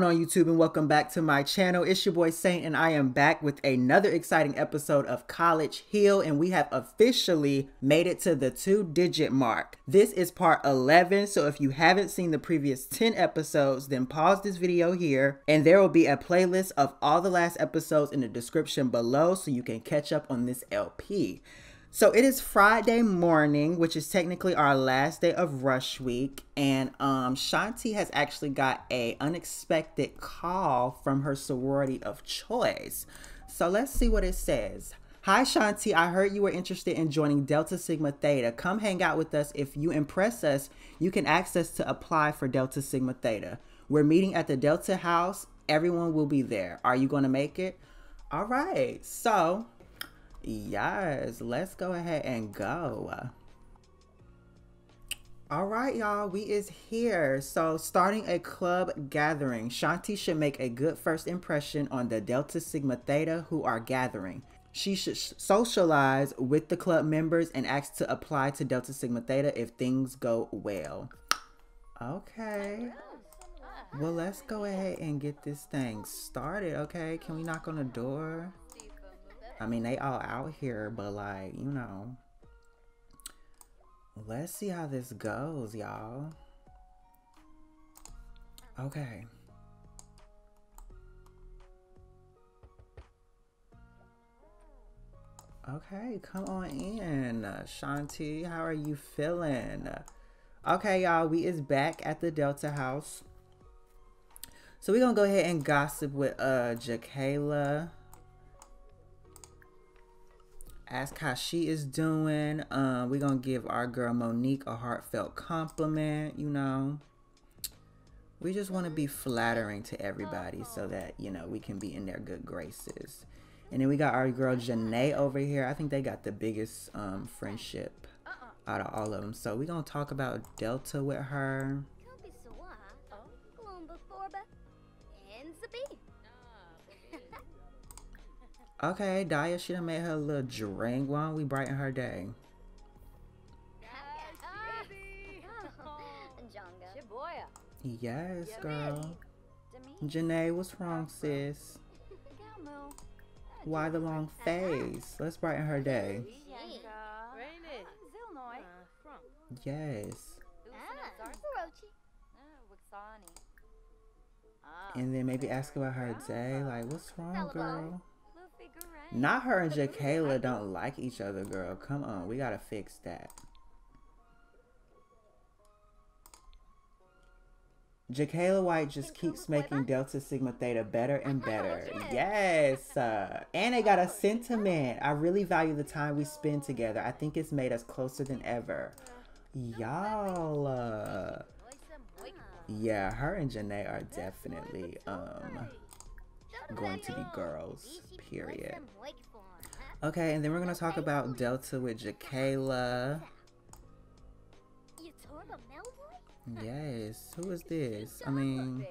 going on YouTube and welcome back to my channel. It's your boy Saint and I am back with another exciting episode of College Hill and we have officially made it to the two digit mark. This is part 11 so if you haven't seen the previous 10 episodes then pause this video here and there will be a playlist of all the last episodes in the description below so you can catch up on this LP. So it is Friday morning, which is technically our last day of rush week, and um, Shanti has actually got a unexpected call from her sorority of choice. So let's see what it says. Hi Shanti, I heard you were interested in joining Delta Sigma Theta. Come hang out with us. If you impress us, you can access to apply for Delta Sigma Theta. We're meeting at the Delta House. Everyone will be there. Are you going to make it? All right. So Yes, let's go ahead and go. All right, y'all, we is here. So starting a club gathering. Shanti should make a good first impression on the Delta Sigma Theta who are gathering. She should socialize with the club members and ask to apply to Delta Sigma Theta if things go well. Okay. Well, let's go ahead and get this thing started, okay? Can we knock on the door? I mean, they all out here, but like, you know, let's see how this goes, y'all. Okay. Okay, come on in. Shanti, how are you feeling? Okay, y'all, we is back at the Delta House. So we're to go ahead and gossip with uh Jakayla ask how she is doing. Uh, we're going to give our girl Monique a heartfelt compliment, you know. We just want to be flattering to everybody so that, you know, we can be in their good graces. And then we got our girl Janae over here. I think they got the biggest um, friendship out of all of them. So we're going to talk about Delta with her. Okay, Daya should have made her a little drink. Why don't we brighten her day? Yes, girl. Janae, what's wrong, sis? Why the long face? Let's brighten her day. Yes. And then maybe ask about her day. Like, what's wrong, girl? Not her and Jakayla don't like each other, girl. Come on, we gotta fix that. Jakayla White just keeps making Delta Sigma Theta better and better. Yes. Uh, and they got a sentiment. I really value the time we spend together. I think it's made us closer than ever. Y'all. Uh, yeah, her and Janae are definitely um, going to be girls, period. Okay, and then we're going to talk about Delta with Jakayla. Yes, who is this? I mean,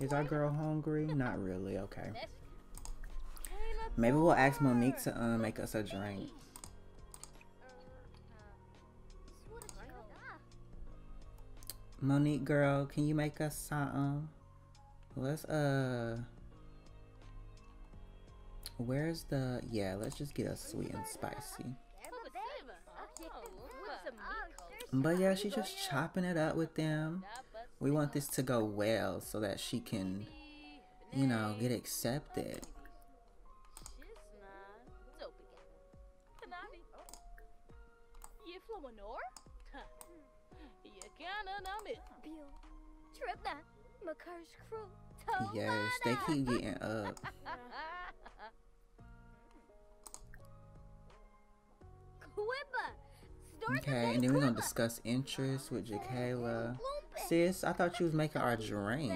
is our girl hungry? Not really, okay. Maybe we'll ask Monique to um, make us a drink. Monique girl, can you make us something? Let's uh Where's the... Yeah, let's just get a sweet and spicy. But yeah, she's just chopping it up with them. We want this to go well so that she can, you know, get accepted. Yes, they keep getting up. Okay, and then we're gonna discuss interests with Jakayla. Sis, I thought you was making our drink.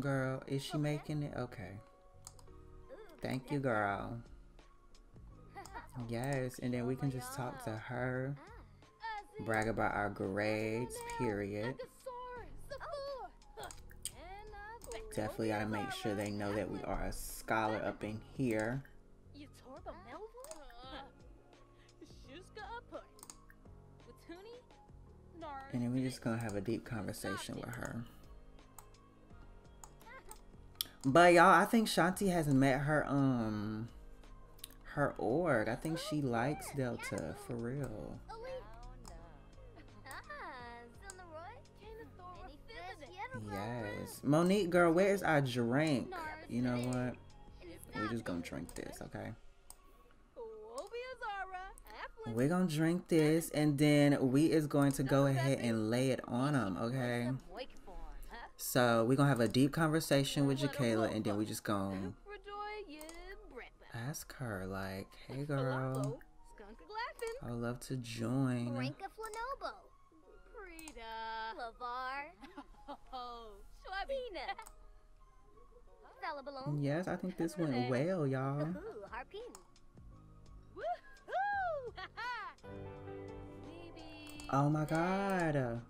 Girl, is she making it? Okay. Thank you, girl. Yes, and then we can just talk to her. Brag about our grades, period. Definitely gotta make sure they know that we are a scholar up in here. And then we're just gonna have a deep conversation with her. But y'all, I think Shanti has met her um her org. I think she likes Delta for real. Yes. Monique, girl, where's our drink? You know what? We're just gonna drink this, okay? We're gonna drink this and then we is going to go ahead and lay it on them, okay? So we're gonna have a deep conversation with Jakayla and then we just gonna ask her like, hey girl, I would love to join. Oh, yes, I think this went well, y'all. Oh my god.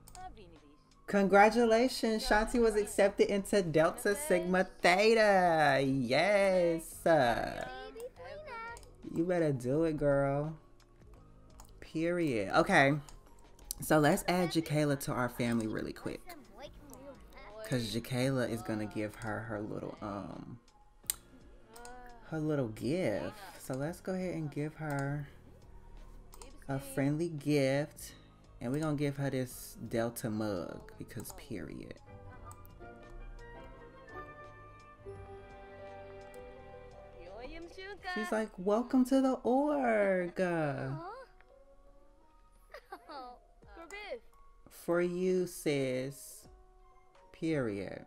Congratulations, Shanti was accepted into Delta Sigma Theta. Yes. You better do it, girl. Period. Okay. So let's add Jakayla to our family really quick. Cause Jakayla is gonna give her her little um her little gift. So let's go ahead and give her a friendly gift. And we're gonna give her this Delta mug because period. She's like, welcome to the org. For you, sis. Period.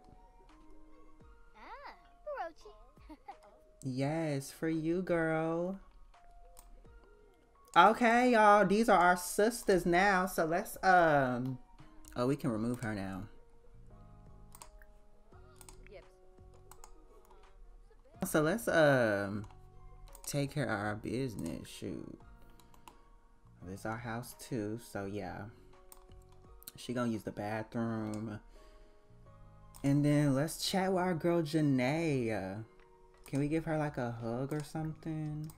Ah, yes, for you, girl. Okay, y'all. These are our sisters now. So let's, um... Oh, we can remove her now. So let's, um... Take care of our business. Shoot. This our house, too. So, yeah. She gonna use the bathroom. And then let's chat with our girl, Janae. Can we give her, like, a hug or something?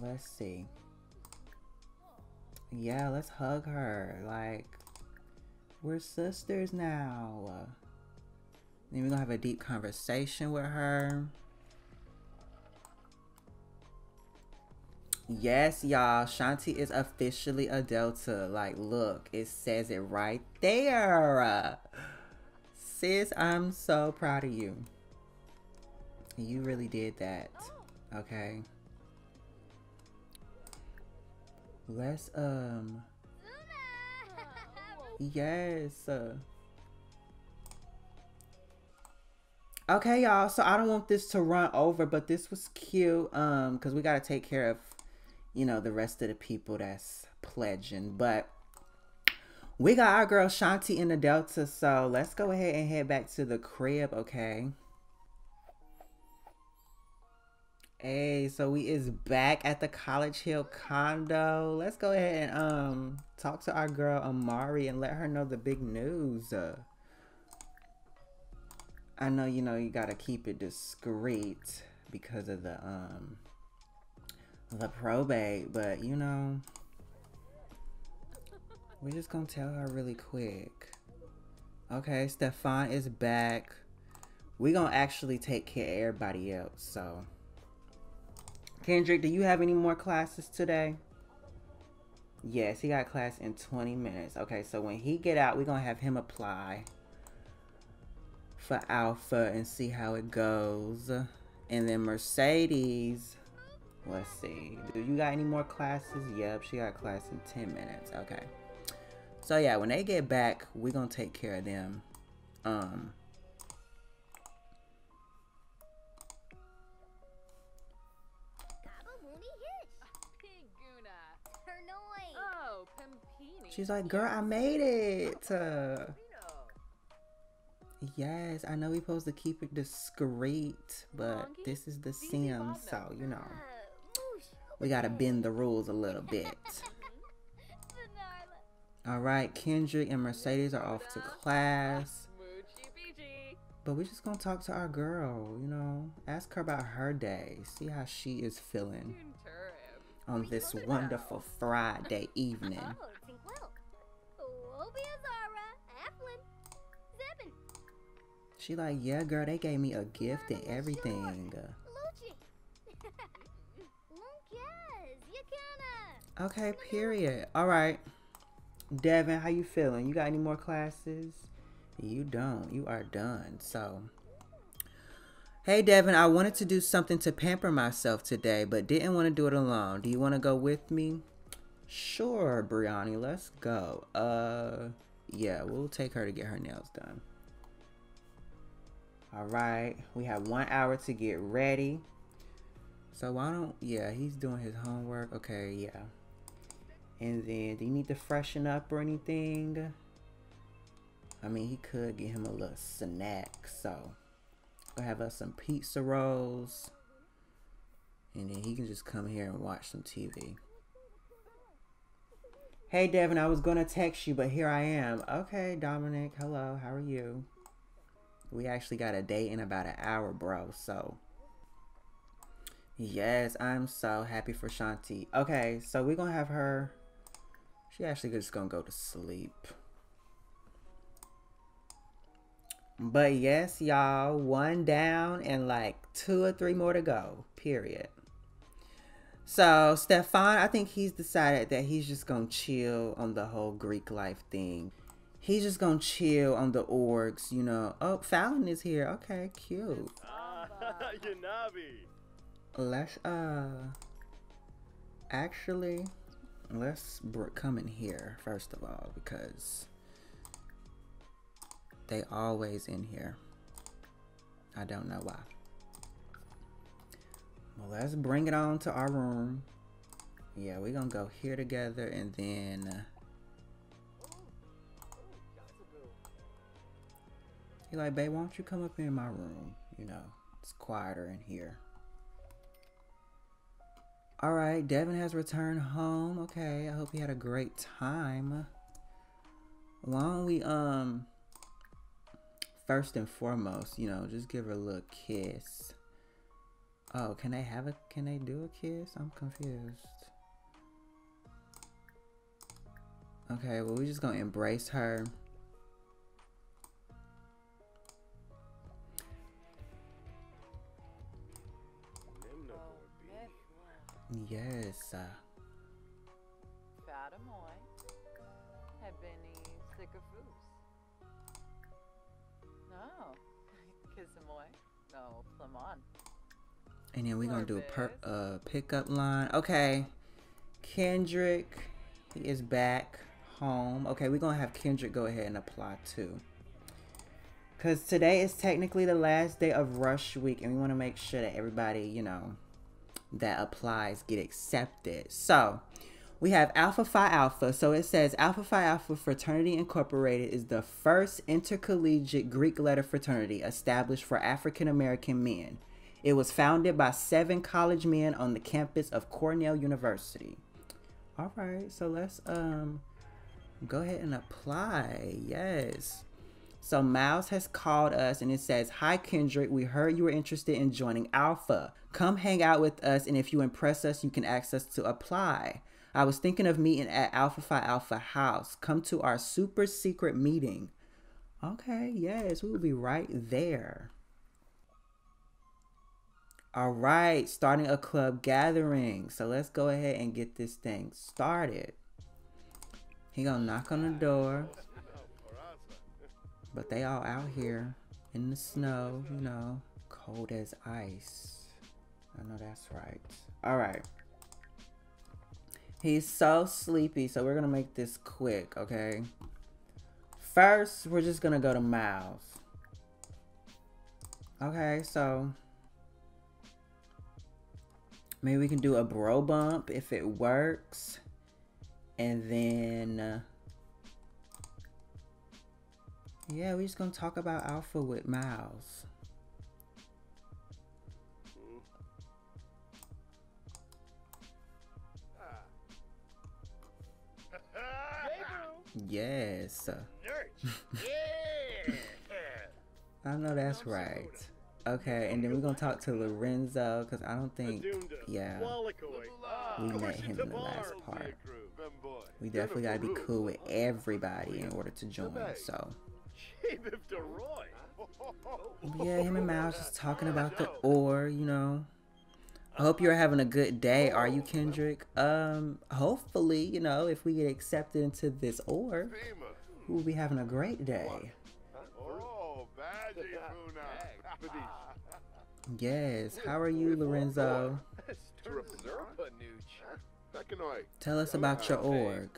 Let's see. Yeah, let's hug her. Like, we're sisters now. Then we're gonna have a deep conversation with her. Yes, y'all. Shanti is officially a Delta. Like, look, it says it right there. Sis, I'm so proud of you. You really did that. Okay. Let's, um... Yes. Okay, y'all. So I don't want this to run over, but this was cute. Um, because we gotta take care of, you know, the rest of the people that's pledging. But we got our girl Shanti in the Delta, so let's go ahead and head back to the crib, okay? Hey, so we is back at the College Hill condo. Let's go ahead and um talk to our girl Amari and let her know the big news. Uh, I know you know you gotta keep it discreet because of the um the probate, but you know we're just gonna tell her really quick. Okay, Stefan is back. we gonna actually take care of everybody else, so Kendrick, do you have any more classes today? Yes, he got class in 20 minutes. Okay, so when he get out, we're going to have him apply for Alpha and see how it goes. And then Mercedes, let's see. Do you got any more classes? Yep, she got class in 10 minutes. Okay. So yeah, when they get back, we're going to take care of them. Um, She's like, girl, I made it. Uh, yes, I know we're supposed to keep it discreet, but this is The Sims, so, you know, we got to bend the rules a little bit. All right, Kendrick and Mercedes are off to class. But we're just going to talk to our girl, you know, ask her about her day, see how she is feeling. on this wonderful Friday evening. She like, yeah, girl, they gave me a gift and everything. Okay, period. All right. Devin, how you feeling? You got any more classes? You don't. You are done. So, hey, Devin, I wanted to do something to pamper myself today, but didn't want to do it alone. Do you want to go with me? Sure, Brianni, let's go. Uh, yeah, we'll take her to get her nails done. All right, we have one hour to get ready. So why don't, yeah, he's doing his homework. Okay, yeah. And then, do you need to freshen up or anything? I mean, he could get him a little snack. So, go have us some pizza rolls. And then he can just come here and watch some TV. Hey, Devin, I was going to text you, but here I am. Okay, Dominic, hello, how are you? We actually got a date in about an hour, bro. So, yes, I'm so happy for Shanti. Okay, so we're going to have her. She actually just going to go to sleep. But yes, y'all, one down and like two or three more to go, period. So, Stefan, I think he's decided that he's just going to chill on the whole Greek life thing he's just gonna chill on the orgs, you know. Oh, Fallon is here. Okay, cute. let's uh, actually, let's come in here first of all because they always in here. I don't know why. Well, let's bring it on to our room. Yeah, we're gonna go here together and then. He like, babe, why don't you come up in my room? You know, it's quieter in here. All right, Devin has returned home. Okay, I hope he had a great time. Why don't we, um, first and foremost, you know, just give her a little kiss. Oh, can they have a, can they do a kiss? I'm confused. Okay, well, we're just gonna embrace her. Yes. Fadamoy. Hebeni Slickerfoos. No. Kissamoy. No, Clemon. And then we're gonna do a per uh pickup line. Okay. Kendrick, he is back home. Okay, we're gonna have Kendrick go ahead and apply too. Cause today is technically the last day of rush week and we wanna make sure that everybody, you know, that applies get accepted. So we have Alpha Phi Alpha. So it says Alpha Phi Alpha Fraternity Incorporated is the first intercollegiate Greek letter fraternity established for African American men. It was founded by seven college men on the campus of Cornell University. All right, so let's um go ahead and apply. Yes. So Miles has called us and it says, Hi Kendrick, we heard you were interested in joining Alpha. Come hang out with us and if you impress us, you can ask us to apply. I was thinking of meeting at Alpha Phi Alpha House. Come to our super secret meeting. Okay, yes, we will be right there. All right, starting a club gathering. So let's go ahead and get this thing started. He gonna knock on the door. But they all out here in the snow, you know, cold as ice. I know that's right. All right. He's so sleepy, so we're gonna make this quick, okay? First, we're just gonna go to Miles. Okay, so maybe we can do a bro bump if it works. And then yeah, we're just gonna talk about Alpha with Miles. yes. I know that's right. Okay, and then we're gonna talk to Lorenzo because I don't think, yeah. we met him in the last part. We definitely gotta be cool with everybody in order to join. So yeah, him and Miles just talking about the ore, you know. I hope you're having a good day. Are you, Kendrick? Um, hopefully, you know, if we get accepted into this ore, we'll be having a great day. Yes. How are you, Lorenzo? Tell us about your org.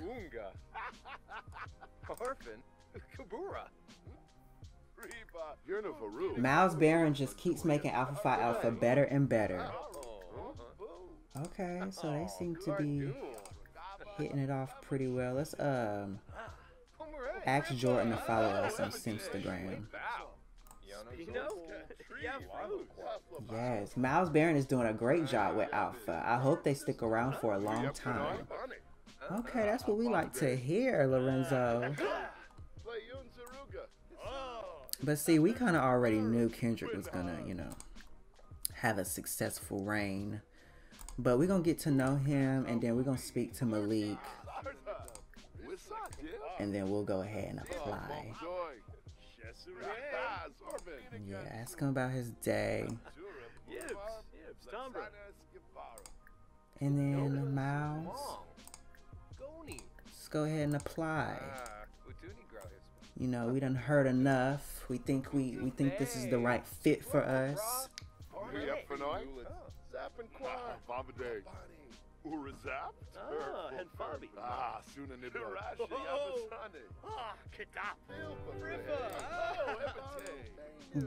Miles Barron just keeps making Alpha Phi Alpha better and better. Okay, so they seem to be hitting it off pretty well. Let's um ask Jordan to follow us on Instagram. Yes, Miles Barron is doing a great job with Alpha. I hope they stick around for a long time. Okay, that's what we like to hear, Lorenzo. But see, we kind of already knew Kendrick was gonna, you know, have a successful reign. But we're gonna get to know him, and then we're gonna speak to Malik, and then we'll go ahead and apply. Yeah, ask him about his day. And then Miles, let's go ahead and apply. You know, we done heard enough. We think we we think this is the right fit for us. Ah,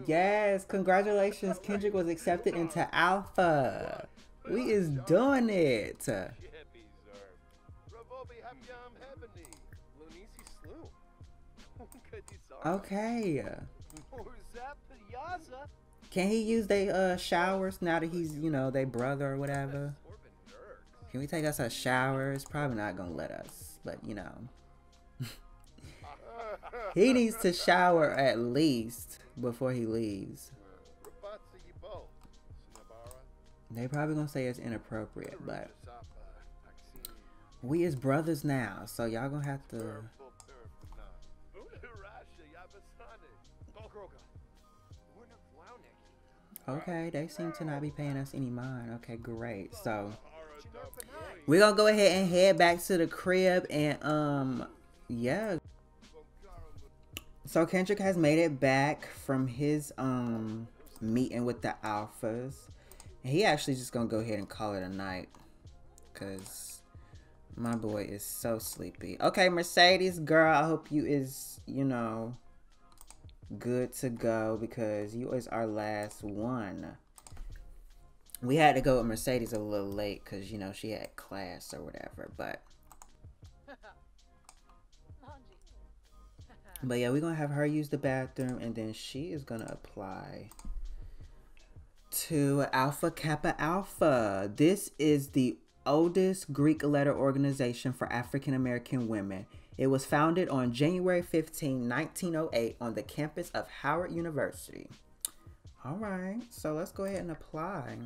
Yes, congratulations. Kendrick was accepted into Alpha. We is doing it. Okay. Can he use their uh, showers now that he's, you know, they brother or whatever? Can we take us a shower? It's probably not gonna let us, but you know. he needs to shower at least before he leaves. They probably gonna say it's inappropriate, but we is brothers now, so y'all gonna have to Okay, they seem to not be paying us any mind. Okay, great. So we're gonna go ahead and head back to the crib and um yeah. So Kendrick has made it back from his um meeting with the alphas. He actually just gonna go ahead and call it a night. Cause my boy is so sleepy. Okay, Mercedes girl, I hope you is, you know, good to go because you is our last one. We had to go with Mercedes a little late because, you know, she had class or whatever, but... but yeah, we're going to have her use the bathroom and then she is going to apply to Alpha Kappa Alpha. This is the oldest Greek letter organization for African American women. It was founded on January 15, 1908 on the campus of Howard University. All right, so let's go ahead and apply.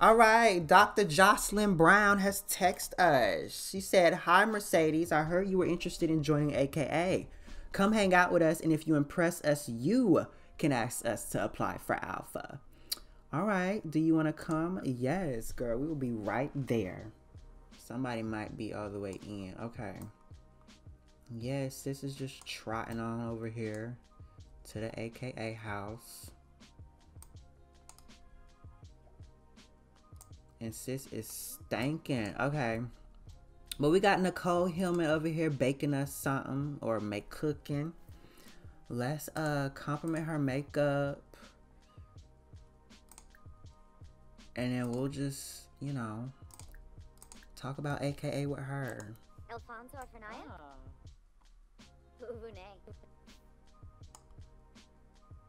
All right, Dr. Jocelyn Brown has texted us. She said, Hi, Mercedes. I heard you were interested in joining AKA. Come hang out with us, and if you impress us, you can ask us to apply for Alpha. All right, do you want to come? Yes, girl, we will be right there. Somebody might be all the way in. Okay. Yes, this is just trotting on over here to the AKA house. And sis is stanking. Okay. But we got Nicole Hillman over here baking us something or make cooking. Let's uh compliment her makeup. And then we'll just, you know, talk about AKA with her. Alfonso Fernaya? Ah. Uvune.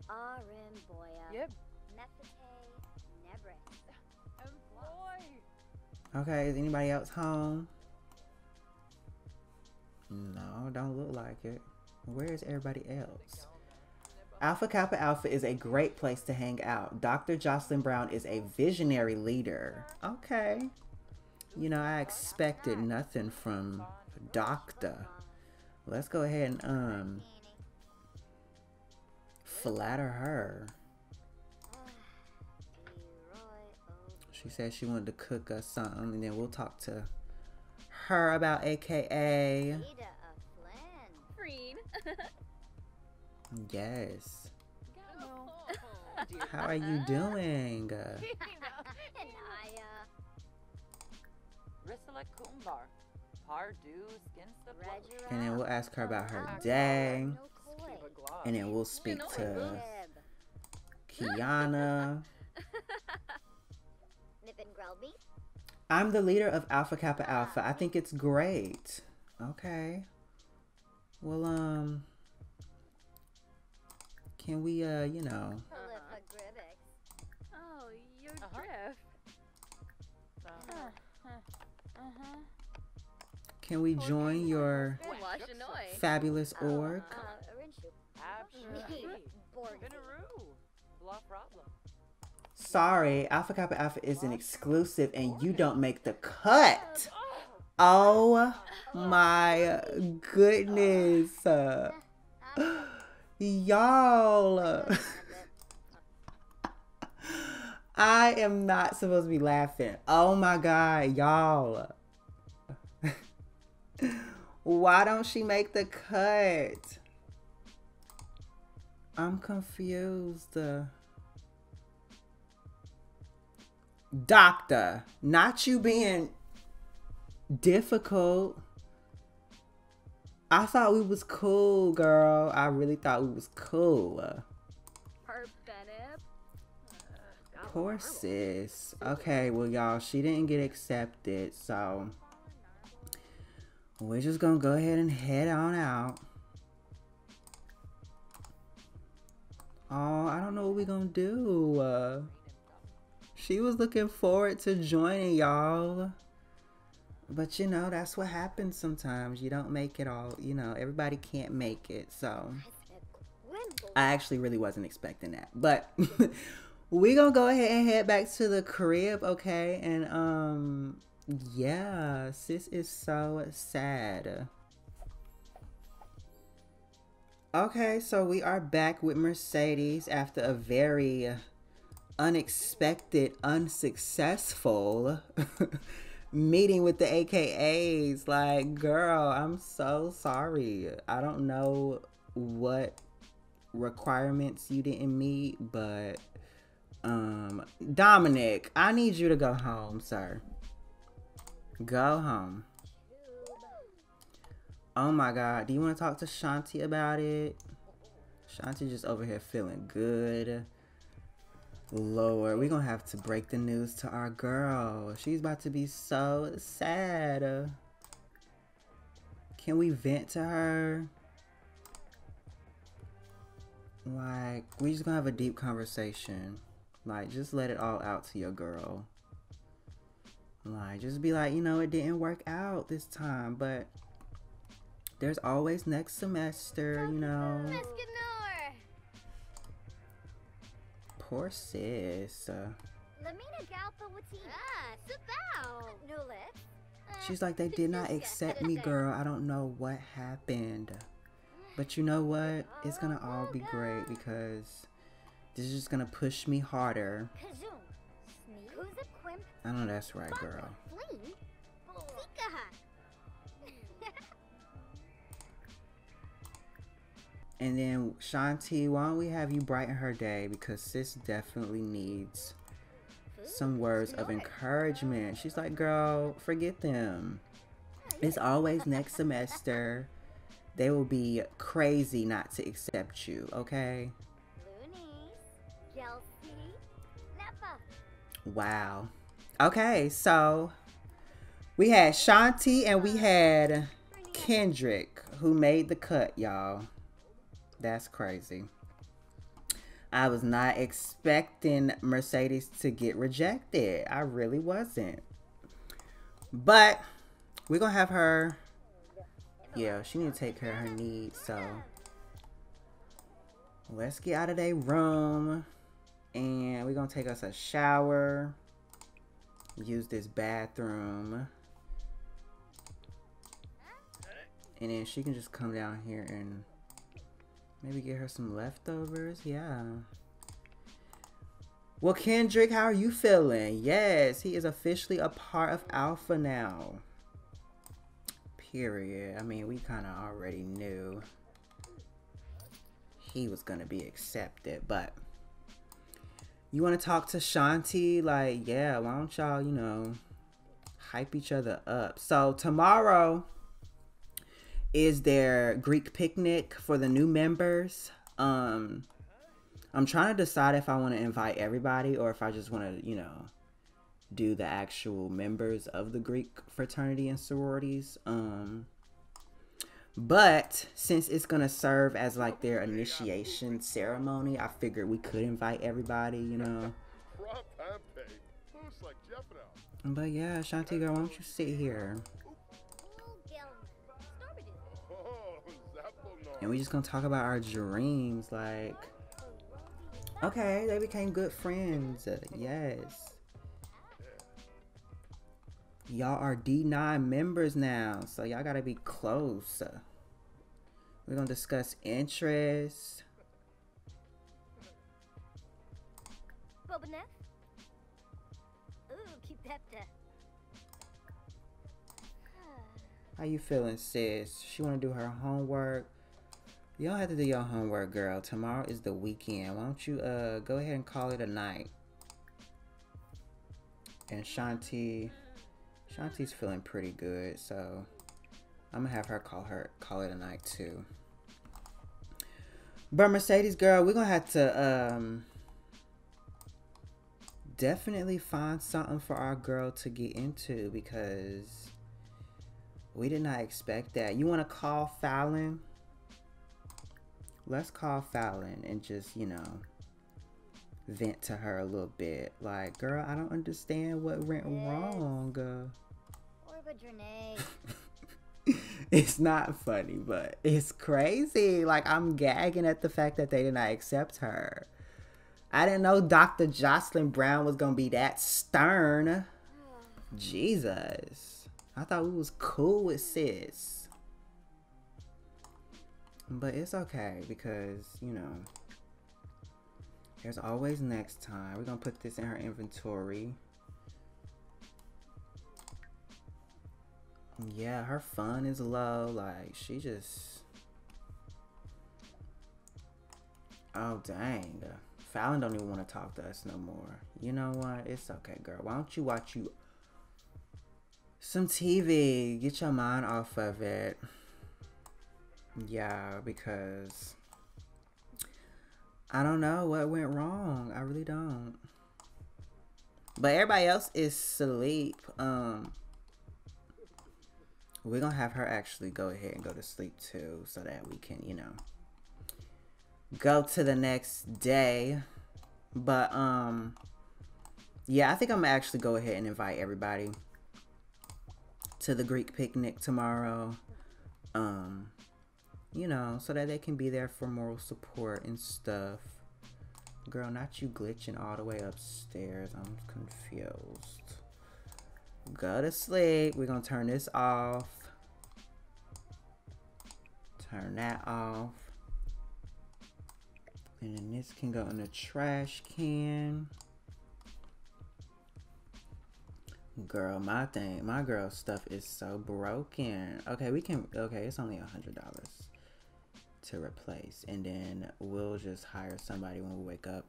Arim Boya. Uh, yep. Methate Nebris. And. Okay, is anybody else home? No, don't look like it. Where is everybody else? Alpha Kappa Alpha is a great place to hang out. Dr. Jocelyn Brown is a visionary leader. Okay. You know, I expected nothing from Doctor. Let's go ahead and um flatter her. She said she wanted to cook us something, and then we'll talk to her about AKA. Yes. How are you doing? and I, Risala Kumbar. Pardu Skinsta And then we'll ask her about her day. And then we'll speak to Kiana. Nip and Grelby. I'm the leader of Alpha Kappa Alpha. I think it's great. Okay. Well, um, can we, uh, you know, can we join your fabulous org? Sorry, Alpha Kappa Alpha is an exclusive and you don't make the cut. Oh my goodness. Y'all. I am not supposed to be laughing. Oh my god, y'all. Why don't she make the cut? I'm confused. Doctor, not you being difficult. I thought we was cool, girl. I really thought we was cool. Benip. Poor sis. Okay, well, y'all, she didn't get accepted, so we're just gonna go ahead and head on out. Oh, I don't know what we're gonna do. Uh, she was looking forward to joining y'all. But you know, that's what happens sometimes. You don't make it all, you know, everybody can't make it. So I actually really wasn't expecting that. But we're gonna go ahead and head back to the crib, okay? And um yeah, sis is so sad. Okay, so we are back with Mercedes after a very unexpected, unsuccessful meeting with the AKAs. Like, girl, I'm so sorry. I don't know what requirements you didn't meet, but um Dominic, I need you to go home, sir. Go home. Oh my god, do you want to talk to Shanti about it? Shanti just over here feeling good. Lord, we're gonna have to break the news to our girl. She's about to be so sad. Can we vent to her? Like, we just gonna have a deep conversation. Like, just let it all out to your girl. Like, just be like, you know, it didn't work out this time, but there's always next semester, you know. Poor sis. Uh, Lamina Galpa Wati. Sabao. Nulit. she's like, they did not accept me, girl. I don't know what happened. But you know what? It's gonna all be great because this is just gonna push me harder. I know that's right, girl. And then Shanti, why don't we have you brighten her day because sis definitely needs some words of encouragement. She's like, girl, forget them. It's always next semester. They will be crazy not to accept you, okay? Loonies. Gelsey. Nepa. Wow. Okay, so we had Shanti and we had Kendrick who made the cut, y'all. That's crazy. I was not expecting Mercedes to get rejected. I really wasn't. But we're going to have her. Yeah, she need to take care of her needs. So let's get out of their room. And we're going to take us a shower. Use this bathroom. And then she can just come down here and maybe get her some leftovers. Yeah. Well, Kendrick, how are you feeling? Yes, he is officially a part of Alpha now. Period. I mean, we kind of already knew he was going to be accepted, but you want to talk to Shanti? Like, yeah, why don't y'all, you know, hype each other up? So, tomorrow is their Greek picnic for the new members. Um, I'm trying to decide if I want to invite everybody or if I just want to, you know, do the actual members of the Greek fraternity and sororities. Um, but since it's gonna serve as like their initiation ceremony, I figured we could invite everybody, you know. But yeah, Shanti girl, why don't you sit here? And we just gonna talk about our dreams, like Okay, they became good friends. Yes. Y'all are D9 members now, so y'all gotta be close. We're gonna discuss interests. Bobaneff? Ooh, keep that. How you feeling, sis? She wanna do her homework. You don't have to do your homework, girl. Tomorrow is the weekend. Why don't you uh go ahead and call it a night? And Shanti, Shanti's feeling pretty good, so I'm gonna have her call her call it a night too. But Mercedes, girl, we're gonna have to um definitely find something for our girl to get into because we did not expect that. You want to call Fallon? let's call Fallon and just, you know, vent to her a little bit. Like, girl, I don't understand what went wrong. Uh, It's not funny, but it's crazy. Like, I'm gagging at the fact that they did not accept her. I didn't know Dr. Jocelyn Brown was going to be that stern. Jesus. I thought we was cool with sis. But it's okay because, you know, there's always next time. We're going to put this in her inventory. Yeah, her fun is low. Like, she just. Oh, dang. Fallon don't even want to talk to us no more. You know what? It's okay, girl. Why don't you watch you some TV? Get your mind off of it. Yeah, because I don't know what went wrong. I really don't. But everybody else is asleep. Um we're gonna have her actually go ahead and go to sleep too so that we can, you know, go to the next day. But um yeah, I think I'm gonna actually go ahead and invite everybody to the Greek picnic tomorrow. Um you know, so that they can be there for moral support and stuff. Girl, not you glitching all the way upstairs. I'm confused. Go to sleep. We're gonna turn this off. Turn that off. And then this can go in the trash can. Girl, my thing, my girl stuff is so broken. Okay, we can, okay, it's only a hundred dollars to replace. And then we'll just hire somebody when we wake up.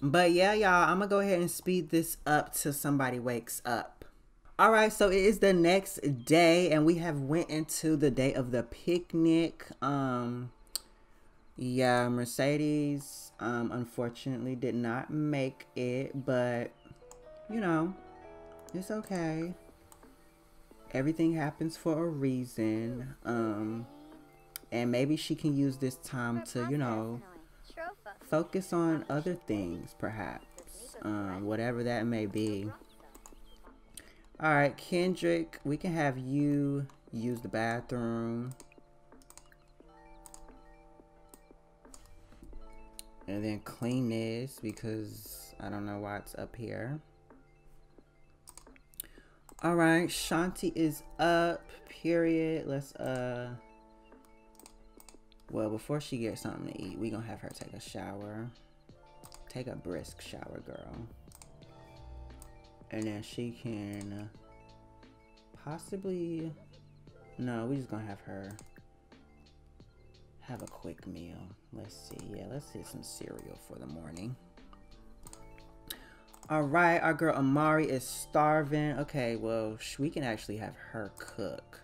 But yeah, y'all, I'm gonna go ahead and speed this up till somebody wakes up. All right, so it is the next day, and we have went into the day of the picnic. Um, yeah, Mercedes, um, unfortunately did not make it, but you know, it's okay. Everything happens for a reason. Um, and maybe she can use this time to, you know, focus on other things, perhaps. Um, whatever that may be. All right, Kendrick, we can have you use the bathroom. And then clean this because I don't know why it's up here. All right, Shanti is up. Period. Let's uh. Well, before she gets something to eat, we gonna have her take a shower. Take a brisk shower, girl. And then she can possibly. No, we just gonna have her have a quick meal. Let's see. Yeah, let's hit some cereal for the morning. All right, our girl Amari is starving. Okay, well, we can actually have her cook.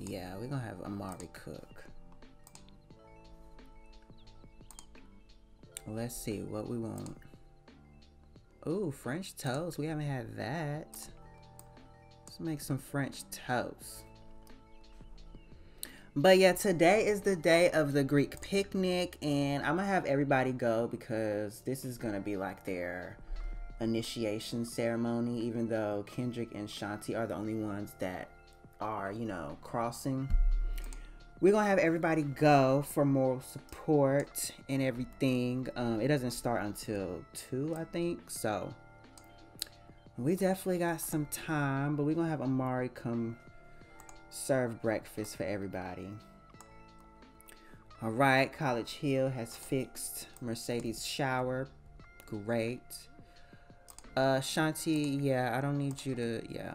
Yeah, we're gonna have Amari cook. Let's see what we want. Ooh, French toast. We haven't had that. Let's make some French toast. But yeah, today is the day of the Greek picnic, and I'm gonna have everybody go because this is gonna be like their initiation ceremony, even though Kendrick and Shanti are the only ones that are, you know, crossing. We're gonna have everybody go for moral support and everything. Um, it doesn't start until two, I think. So we definitely got some time, but we're gonna have Amari come serve breakfast for everybody. All right, College Hill has fixed Mercedes shower. Great. Uh, Shanti, yeah, I don't need you to, yeah.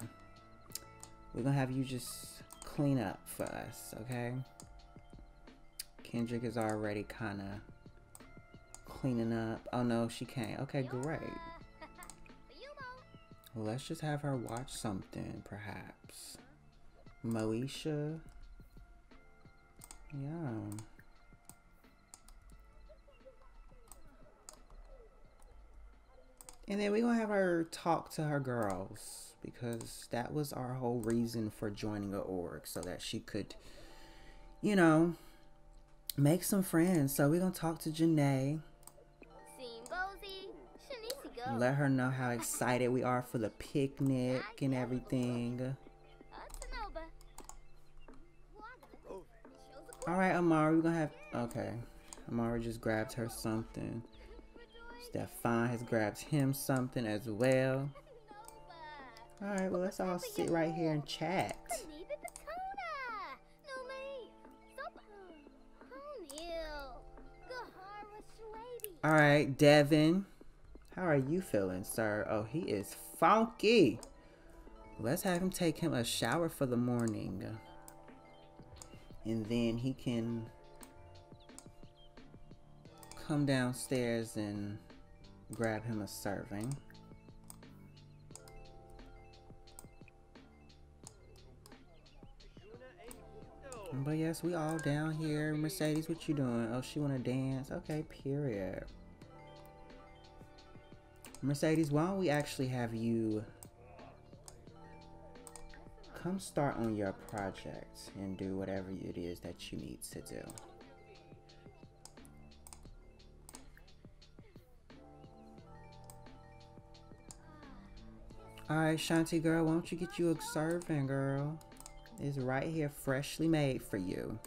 We're gonna have you just clean up for us, okay? Kendrick is already kind of cleaning up. Oh no, she can't. Okay, great. Let's just have her watch something, perhaps. Moesha. Yeah. And then we're going to have her talk to her girls because that was our whole reason for joining a org so that she could, you know, make some friends. So we're going to talk to Janae. Let her know how excited we are for the picnic and everything. All right, Amari, we're gonna have. Okay, Amari just grabbed her something. Stefan has grabbed him something as well. All right, well, let's all sit right here and chat. All right, Devin. How are you feeling, sir? Oh, he is funky. Let's have him take him a shower for the morning and then he can come downstairs and grab him a serving. But yes, we all down here. Mercedes, what you doing? Oh, she wanna dance? Okay, period. Mercedes, why don't we actually have you come start on your project and do whatever it is that you need to do. Alright, Shanti girl, why don't you get you a serving, girl? It's right here, freshly made for you.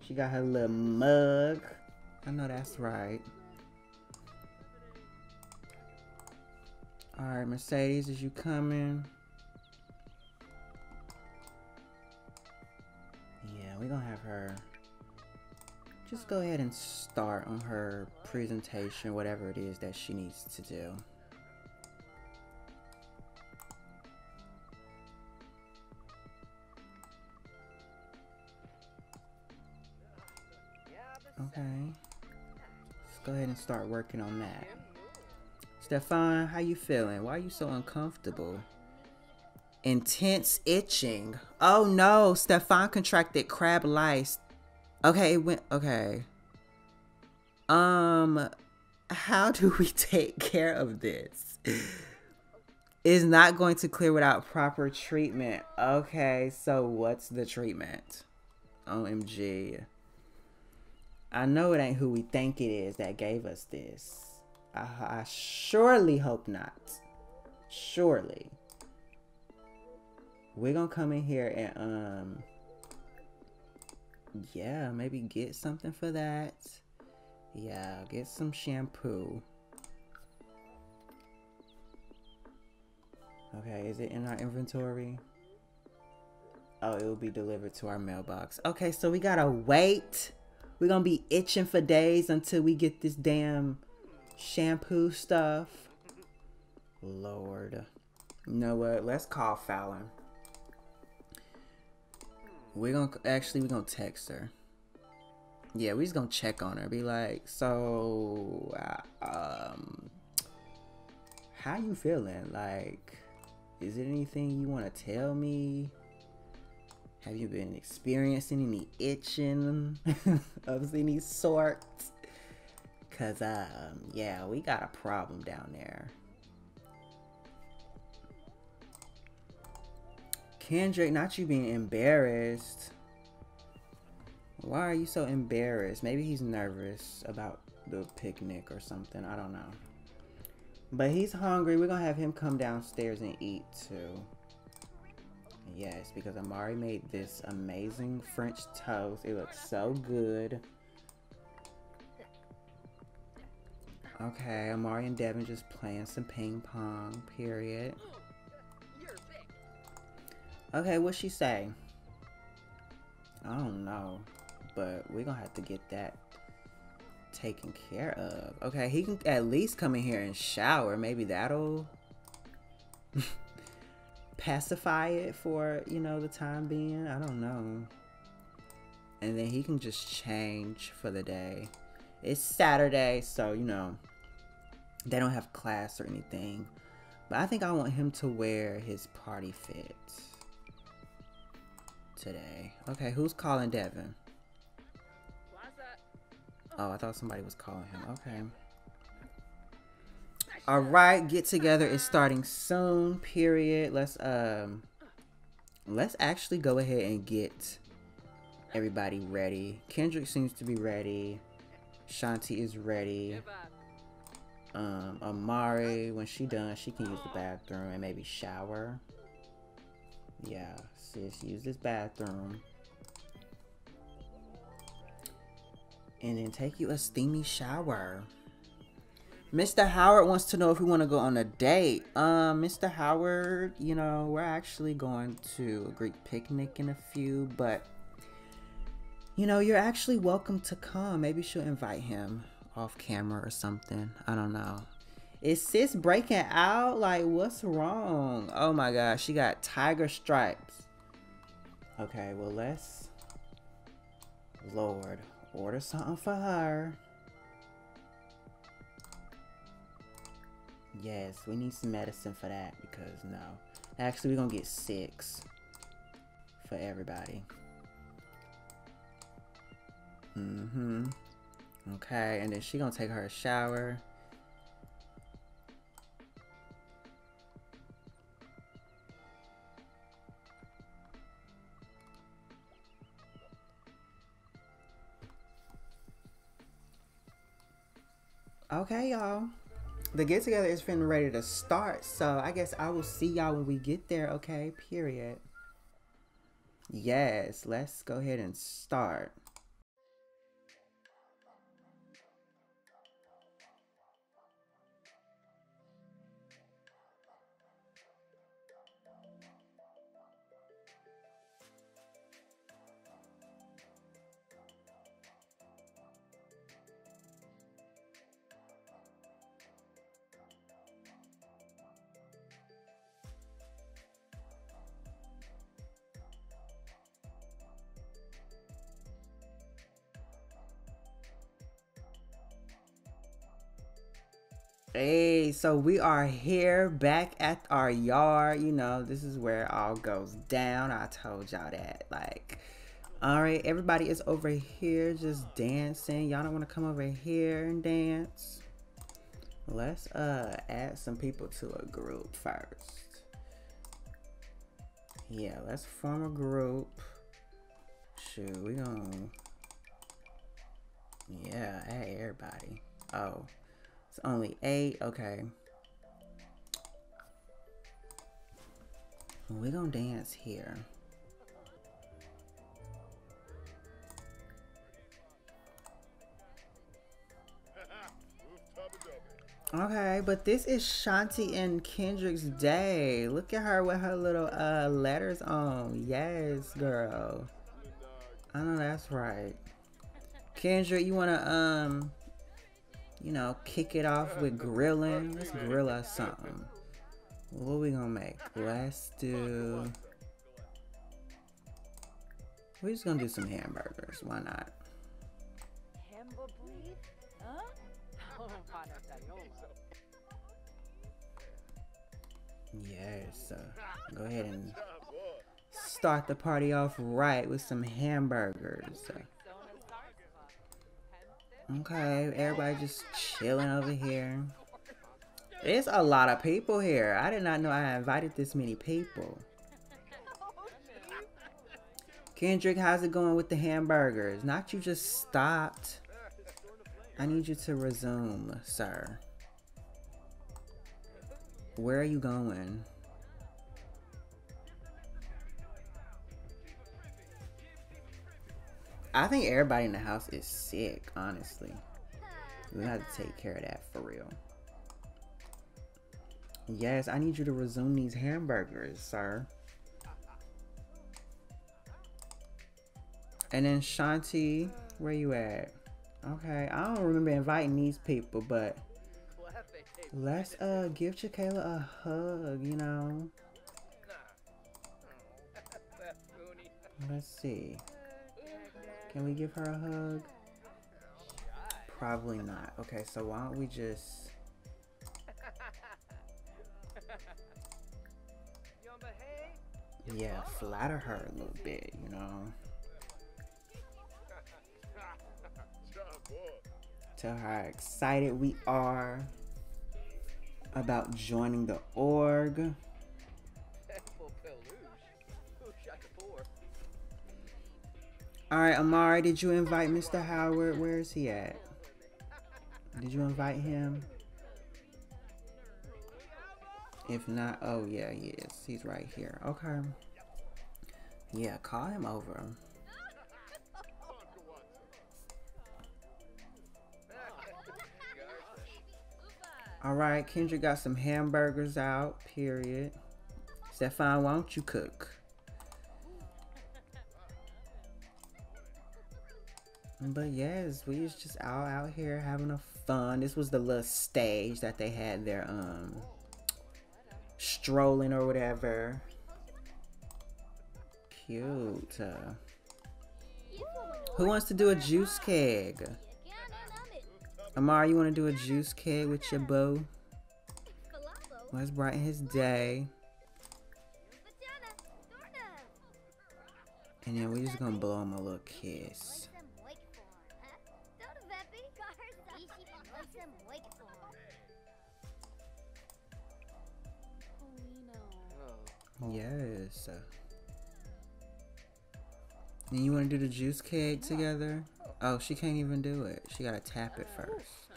She got her little mug. I know that's right. Alright, Mercedes, is you coming? Yeah, we're gonna have her just go ahead and start on her presentation, whatever it is that she needs to do. Okay. Let's go ahead and start working on that. Stefan, how you feeling? Why are you so uncomfortable? intense itching. Oh no, Stefan contracted crab lice. Okay, it went okay. Um how do we take care of this? Is not going to clear without proper treatment. Okay, so what's the treatment? OMG. I know it ain't who we think it is that gave us this. I, I surely hope not. Surely we're gonna come in here and um yeah maybe get something for that Yeah, get some shampoo. Okay, is it in our inventory? Oh, it will be delivered to our mailbox. Okay, so we gotta wait. We're gonna be itching for days until we get this damn shampoo stuff. Lord. You know what? Let's call Fallon. We're gonna actually we're gonna text her. Yeah, we just gonna check on her. Be like, so, uh, um, how you feeling? Like, is it anything you want to tell me? Have you been experiencing any itching of any sort? Cause um, yeah, we got a problem down there. Kendrick, not you being embarrassed. Why are you so embarrassed? Maybe he's nervous about the picnic or something. I don't know. But he's hungry. We're going to have him come downstairs and eat too. Yes, because Amari made this amazing French toast. It looks so good. Okay, Amari and Devin just playing some ping pong, period. Okay, what she say? I don't know, but we're gonna have to get that taken care of. Okay, he can at least come in here and shower. Maybe that'll pacify it for, you know, the time being. I don't know. And then he can just change for the day. It's Saturday, so, you know, they don't have class or anything. But I think I want him to wear his party fit today. Okay, who's calling Devin? Oh, I thought somebody was calling him. Okay. All right, get together is starting soon. Period. Let's um, let's actually go ahead and get everybody ready. Kendrick seems to be ready. Shanti is ready. Um, Amari, when she done, she can use the bathroom and maybe shower. Yeah, sis, use this bathroom. And then take you a steamy shower. Mr. Howard wants to know if we want to go on a date. Um, Mr. Howard, you know, we're actually going to a Greek picnic in a few, but you know, you're actually welcome to come. Maybe she'll invite him off camera or something. I don't know. Is sis breaking out? Like, what's wrong? Oh my gosh, she got tiger stripes. Okay, well, let's. Lord, order something for her. Yes, we need some medicine for that because no. Actually, we're gonna get six for everybody. Mm-hmm. Okay, and then she gonna take her shower. Okay, y'all. The get together is finna ready to start, so I guess I will see y'all when we get there, okay? Period. Yes, let's go ahead and start. Hey, so we are here back at our yard. You know, this is where it all goes down. I told y'all that. Like, all right, everybody is over here just dancing. Y'all don't want to come over here and dance? Let's uh add some people to a group first. Yeah, let's form a group. Shoot, we gonna yeah, hey, everybody. Oh. It's only eight. Okay. We're gonna dance here. Okay, but this is Shanti and Kendrick's day. Look at her with her little uh letters on. Yes, girl. I know that's right. Kendrick, you wanna um you know, kick it off with grilling? Let's grill us something. What we gonna make? Let's do We're just gonna do some hamburgers. Why not? Yes. Uh, go ahead and start the party off right with some hamburgers. Okay, everybody just chilling over here. It's a lot of people here. I did not know I invited this many people. Kendrick, how's it going with the hamburgers? Not you just stopped. I need you to resume, sir. Where are you going? I think everybody in the house is sick, honestly. We have to take care of that for real. Yes, I need you to resume these hamburgers, sir. And then Shanti, where you at? Okay, I don't remember inviting these people, but let's uh give Chakayla a hug, you know. Let's see. Can we give her a hug? Probably not. Okay, so why don't we just Yeah, flatter her a little bit, you know. Tell her how excited we are about joining the org. All right, Amari, did you invite Mr. Howard? Where is he at? Did you invite him? If not, oh yeah, he is. He's right here. Okay. Yeah, call him over. All right, Kendra got some hamburgers out, period. Stefan, why don't you cook? But yes, we was just all out here having a fun. This was the little stage that they had their um strolling or whatever. Cute. Uh, who wants to do a juice keg? Amar, you want to do a juice keg with your boo? Let's brighten his day. And then we're just gonna blow him a little kiss. Yes. And you want to do the juice keg together? Oh, she can't even do it. She gotta tap it first.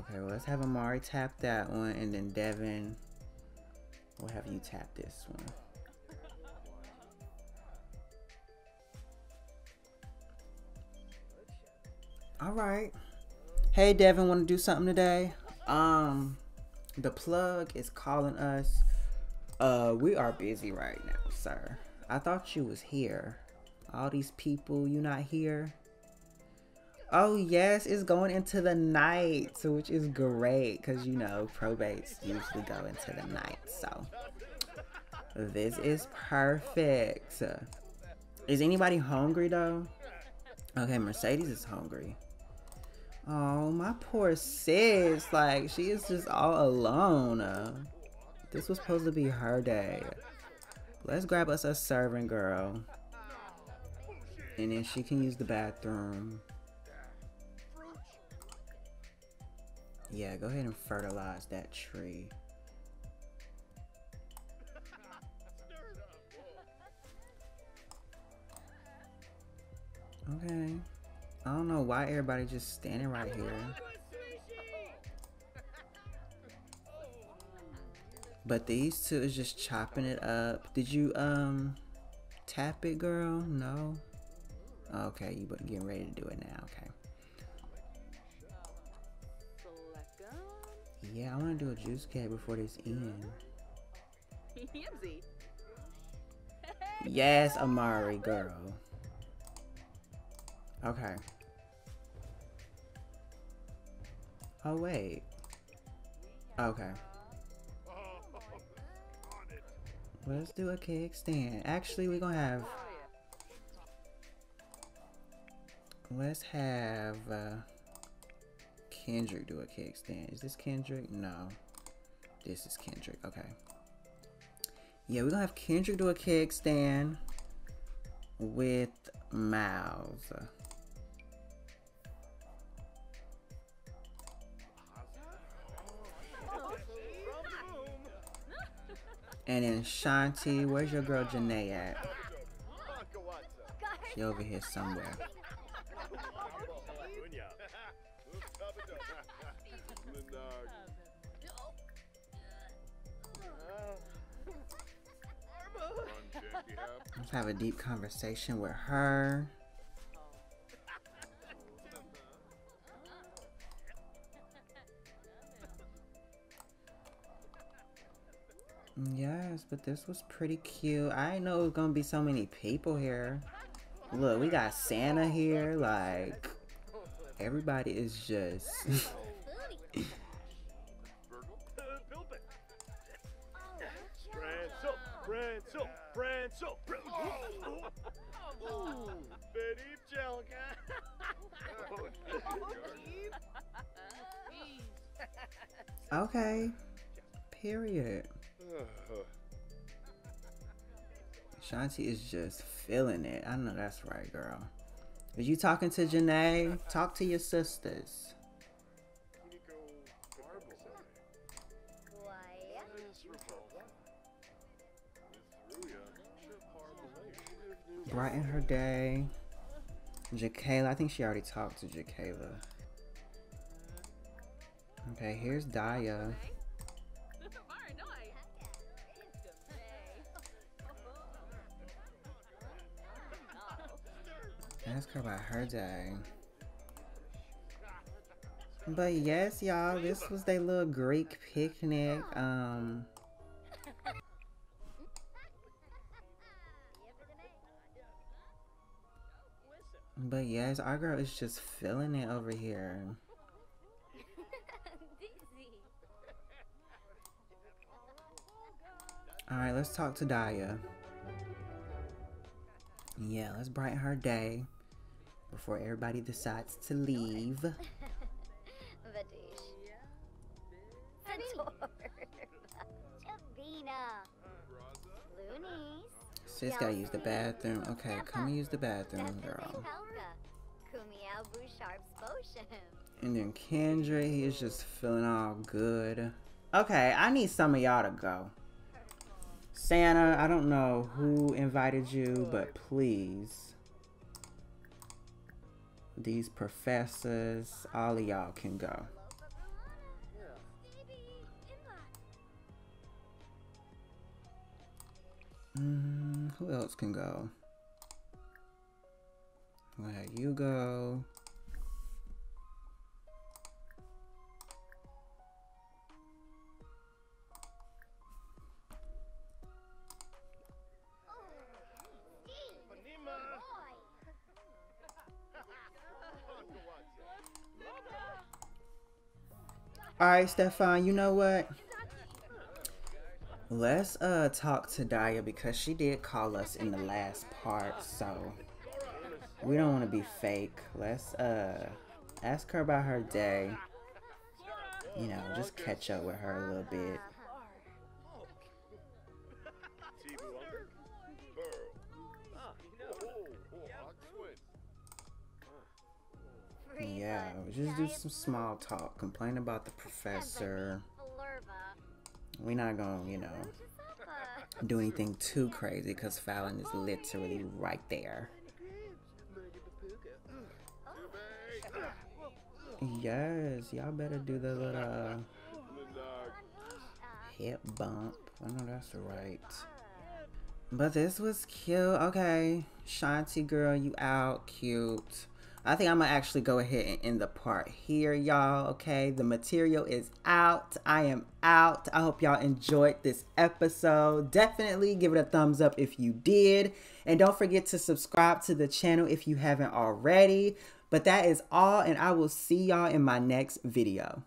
Okay, well, let's have Amari tap that one, and then Devin, we'll have you tap this one. All right. Hey, Devin, want to do something today? Um, the plug is calling us. Uh, we are busy right now, sir. I thought you was here. All these people, you not here? Oh yes, it's going into the night, which is great because you know probates usually go into the night. So this is perfect. Is anybody hungry though? Okay, Mercedes is hungry. Oh, my poor sis. Like, she is just all alone. This was supposed to be her day. Let's grab us a serving girl. And then she can use the bathroom. Yeah, go ahead and fertilize that tree. Okay. I don't know why everybody just standing right here. But these two is just chopping it up. Did you um tap it, girl? No. Okay, you but getting ready to do it now. Okay. Yeah, I want to do a juice keg before this end. Yes, Amari, girl. Okay. Oh, wait. Okay. Let's do a keg stand. Actually, we're gonna have. Let's have uh, Kendrick do a keg stand. Is this Kendrick? No. This is Kendrick. Okay. Yeah, we're gonna have Kendrick do a keg stand with Miles. And then Shanti, where's your girl Janae at? She over here somewhere. Let's have a deep conversation with her. Yes, but this was pretty cute. I know it was gonna be so many people here. Look, we got Santa here. Like, everybody is just. Okay. Period. Shanti is just feeling it. I know that's right, girl. Is you talking to Janae? Talk to your sisters. Brighten her day. Jacayla, I think she already talked to Jacayla. Okay, here's Daya. Ask her about her day. But yes, y'all, this was their little Greek picnic. Um, but yes, our girl is just feeling it over here. All right, let's talk to Daya. Yeah, let's brighten her day before everybody decides to leave. Vadish. Adorba. Chavina. Loonies. Sis gotta use the bathroom. Okay, come use the bathroom, girl. Kumiao Sharp's potion. And then Kendra, he's just feeling all good. Okay, I need some of y'all to go. Santa, I don't know who invited you, but please. These professors, all of y'all can go. Mm, who else can go? We'll you go. All right, Stefan, you know what? Let's uh talk to Daya because she did call us in the last part, so we don't want to be fake. Let's uh ask her about her day. You know, just catch up with her a little bit. Some small talk. Complain about the professor. We're not gonna, you know, do anything too crazy because Fallon is literally right there. Yes, y'all better do the little uh, hip bump. I know that's right. But this was cute. Okay, Shanti girl, you out cute. I think I'm gonna actually go ahead and end the part here, y'all. Okay, the material is out. I am out. I hope y'all enjoyed this episode. Definitely give it a thumbs up if you did. And don't forget to subscribe to the channel if you haven't already. But that is all, and I will see y'all in my next video.